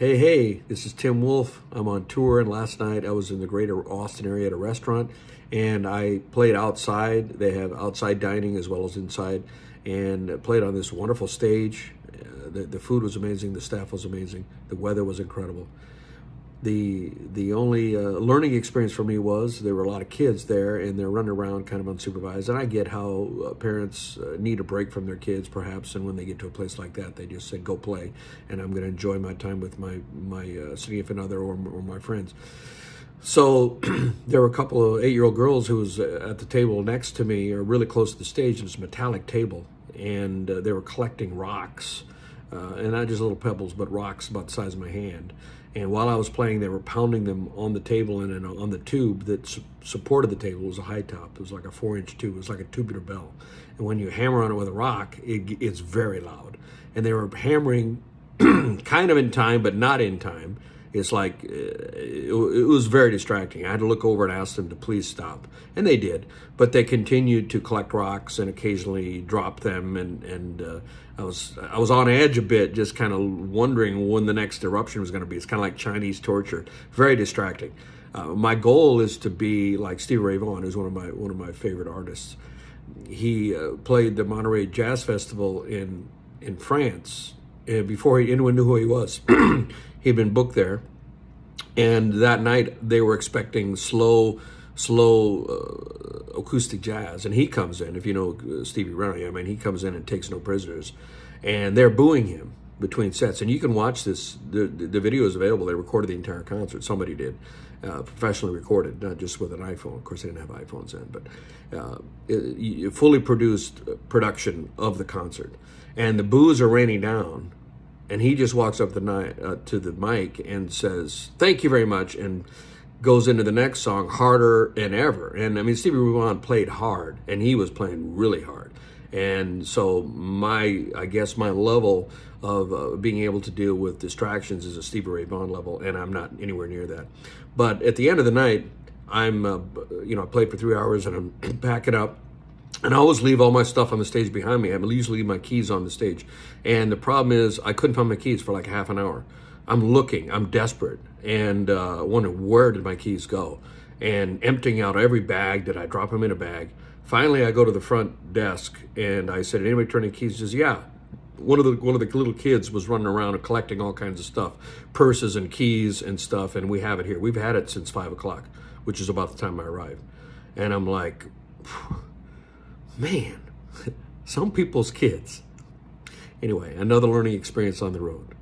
Hey, hey, this is Tim Wolf. I'm on tour, and last night I was in the greater Austin area at a restaurant, and I played outside. They have outside dining as well as inside, and played on this wonderful stage. Uh, the, the food was amazing, the staff was amazing, the weather was incredible the the only uh, learning experience for me was there were a lot of kids there and they're running around kind of unsupervised. And i get how uh, parents uh, need a break from their kids perhaps. And when they get to a place like that they just say go play and i'm going to enjoy my time with my my uh, significant other or, or my friends. So there were a couple of eight-year-old girls who was uh, at the table next to me or really close to the stage it was a metallic table. And uh, they were collecting rocks Uh, and not just little pebbles but rocks about the size of my hand and while I was playing, they were pounding them on the table and on the tube that su- supported the table. It was a high top. It was like a four inch tube. It was like a tubular bell. And when you hammer on it with a rock, it, it's very loud. And they were hammering kind of in time, but not in time. It's like uh, it, it, was very distracting. I had to look over and ask them to please stop, and they did. But they continued to collect rocks and occasionally drop them, and and uh, I was I was on edge a bit, just kind of wondering when the next eruption was going to be. It's kind of like Chinese torture, very distracting. Uh, my goal is to be like Stevie Ray Vaughan, who's one of my one of my favorite artists. He uh, played the Monterey Jazz Festival in in France uh, before anyone knew who he was. He'd been booked there, and that night they were expecting slow, slow uh, acoustic jazz, and he comes in. If you know uh, Stevie Ray, I mean, he comes in and takes no prisoners, and they're booing him between sets. And you can watch this. The, the video is available. They recorded the entire concert. Somebody did. Uh, professionally recorded, not just with an iPhone. Of course, they didn't have iPhones then, but uh, it, fully produced production of the concert. And the boos are raining down and he just walks up the night uh, to the mic and says, "Thank you very much," and goes into the next song harder than ever. And I mean, Stevie Ray played hard, and he was playing really hard. And so my, I guess my level of uh, being able to deal with distractions is a Stevie Ray Vaughan level, and I'm not anywhere near that. But at the end of the night, I'm, uh, you know, I played for three hours, and I'm packing up and I always leave all my stuff on the stage behind me. I usually leave my keys on the stage. And the problem is, I couldn't find my keys for like half an hour. I'm looking, I'm desperate, and uh, wondering where did my keys go? And emptying out every bag. Did I drop them in a bag? Finally, I go to the front desk and I said, "Anybody turning keys?" He says, "Yeah." One of the one of the little kids was running around and collecting all kinds of stuff, purses and keys and stuff, and we have it here. We've had it since five o'clock, which is about the time I arrived. And I'm like. Man, some people's kids. Anyway, another learning experience on the road.